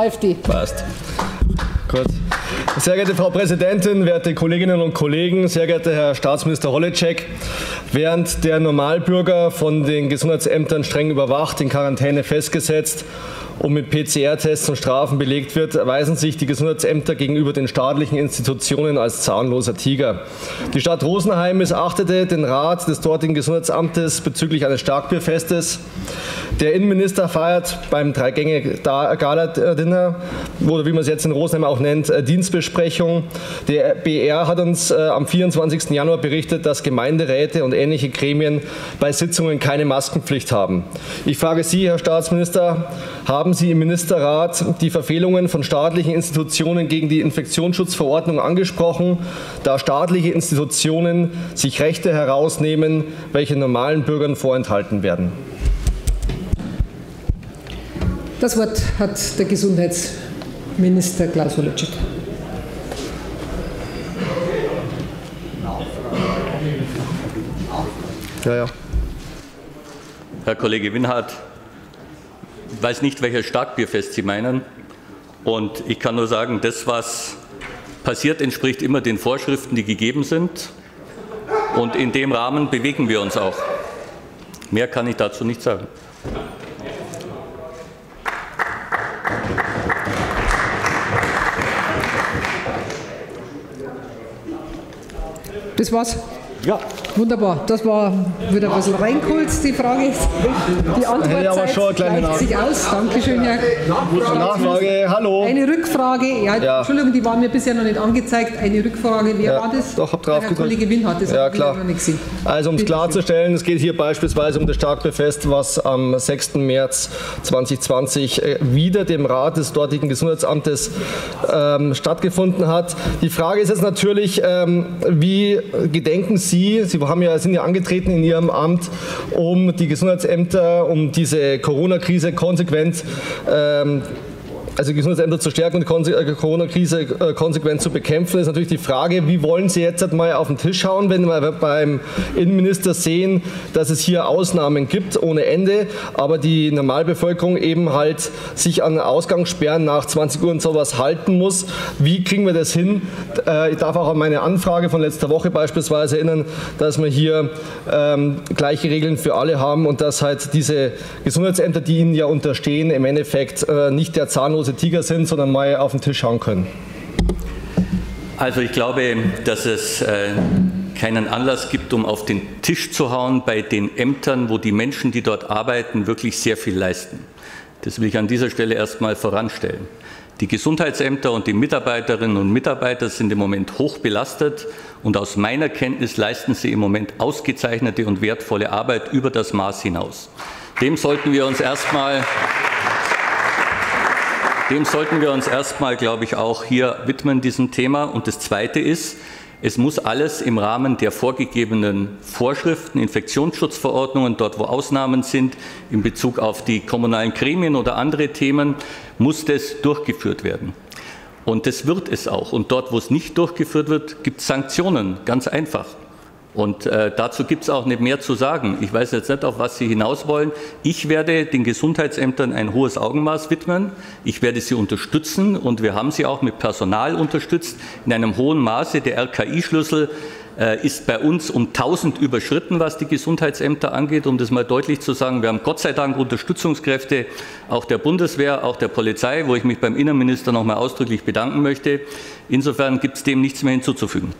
AfD. Passt. Gut. Sehr geehrte Frau Präsidentin, werte Kolleginnen und Kollegen, sehr geehrter Herr Staatsminister Holitschek, während der Normalbürger von den Gesundheitsämtern streng überwacht, in Quarantäne festgesetzt und mit PCR-Tests und Strafen belegt wird, erweisen sich die Gesundheitsämter gegenüber den staatlichen Institutionen als zahnloser Tiger. Die Stadt Rosenheim missachtete den Rat des dortigen Gesundheitsamtes bezüglich eines Starkbierfestes. Der Innenminister feiert beim Dreigänge-Gala-Dinner, oder wie man es jetzt in Rosenheim auch nennt, äh, Dienstbesprechung. Der BR hat uns äh, am 24. Januar berichtet, dass Gemeinderäte und ähnliche Gremien bei Sitzungen keine Maskenpflicht haben. Ich frage Sie, Herr Staatsminister, haben Sie im Ministerrat die Verfehlungen von staatlichen Institutionen gegen die Infektionsschutzverordnung angesprochen, da staatliche Institutionen sich Rechte herausnehmen, welche normalen Bürgern vorenthalten werden? Das Wort hat der Gesundheitsminister Klaus Holitschek. Ja, ja. Herr Kollege Winhardt, ich weiß nicht, welches Starkbierfest Sie meinen. Und ich kann nur sagen, das, was passiert, entspricht immer den Vorschriften, die gegeben sind. Und in dem Rahmen bewegen wir uns auch. Mehr kann ich dazu nicht sagen. Das war's. Ja. Wunderbar. Das war wieder ein bisschen reingeholt, die Frage. Die Antwortzeit gleicht sich aus. Dankeschön, Herr. Nachfrage, hallo. Eine Rückfrage. Ja, Ja. Entschuldigung, die war mir bisher noch nicht angezeigt. Eine Rückfrage. Wer Ja, war das? doch, hab drauf Herr. Kollege Winn hat das Ja, klar. noch nicht gesehen. Also um es klarzustellen, es geht hier beispielsweise um das Starkbefest, was am 6. März 2020 äh, wieder dem Rat des dortigen Gesundheitsamtes ähm, stattgefunden hat. Die Frage ist jetzt natürlich, ähm, wie gedenken Sie, Sie haben ja, sind ja angetreten in Ihrem Amt, um die Gesundheitsämter, um diese Corona-Krise konsequent ähm, also Gesundheitsämter zu stärken und die äh, Corona-Krise äh, konsequent zu bekämpfen, ist natürlich die Frage, wie wollen Sie jetzt halt mal auf den Tisch hauen, wenn wir beim Innenminister sehen, dass es hier Ausnahmen gibt ohne Ende, aber die Normalbevölkerung eben halt sich an Ausgangssperren nach 20 Uhr und sowas halten muss. Wie kriegen wir das hin? Äh, Ich darf auch an meine Anfrage von letzter Woche beispielsweise erinnern, dass wir hier ähm, gleiche Regeln für alle haben und dass halt diese Gesundheitsämter, die Ihnen ja unterstehen, im Endeffekt äh, nicht der zahnlose Tiger sind, sondern mal auf den Tisch hauen können. Also ich glaube, dass es äh, keinen Anlass gibt, um auf den Tisch zu hauen bei den Ämtern, wo die Menschen, die dort arbeiten, wirklich sehr viel leisten. Das will ich an dieser Stelle erstmal voranstellen. Die Gesundheitsämter und die Mitarbeiterinnen und Mitarbeiter sind im Moment hoch belastet und aus meiner Kenntnis leisten sie im Moment ausgezeichnete und wertvolle Arbeit über das Maß hinaus. Dem sollten wir uns erstmal dem sollten wir uns erstmal, glaube ich, auch hier widmen, diesem Thema. Und das Zweite ist, es muss alles im Rahmen der vorgegebenen Vorschriften, Infektionsschutzverordnungen, dort wo Ausnahmen sind, in Bezug auf die kommunalen Gremien oder andere Themen, muss das durchgeführt werden. Und das wird es auch. Und dort, wo es nicht durchgeführt wird, gibt es Sanktionen, ganz einfach. Und äh, dazu gibt es auch nicht mehr zu sagen. Ich weiß jetzt nicht, auf was Sie hinaus wollen. Ich werde den Gesundheitsämtern ein hohes Augenmaß widmen. Ich werde sie unterstützen und wir haben sie auch mit Personal unterstützt in einem hohen Maße. Der RKI-Schlüssel äh, ist bei uns um 1000 überschritten, was die Gesundheitsämter angeht, um das mal deutlich zu sagen. Wir haben Gott sei Dank Unterstützungskräfte auch der Bundeswehr, auch der Polizei, wo ich mich beim Innenminister noch mal ausdrücklich bedanken möchte. Insofern gibt es dem nichts mehr hinzuzufügen.